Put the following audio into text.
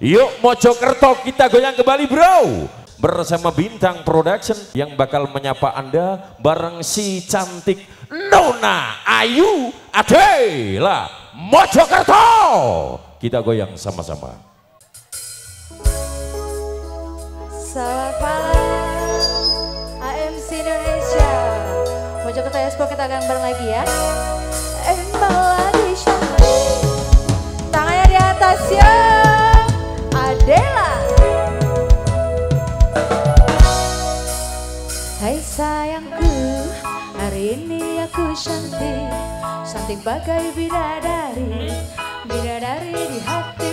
Yuk Mojokerto kita goyang kembali bro. Bersama Bintang Production yang bakal menyapa Anda bareng si cantik Nona Ayu Adela Mojokerto. Kita goyang sama-sama. Selamat malam AMC Indonesia Mojokerto Expo kita akan bareng lagi ya Emang Hai sayangku Hari ini aku cantik. Cantik bagai bidadari Bidadari di hatimu